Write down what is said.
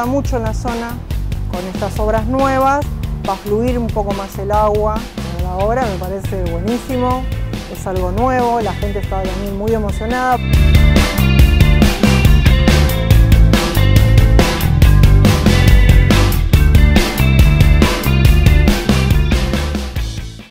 ayuda mucho en la zona con estas obras nuevas, va a fluir un poco más el agua en la obra, me parece buenísimo, es algo nuevo, la gente está también muy emocionada.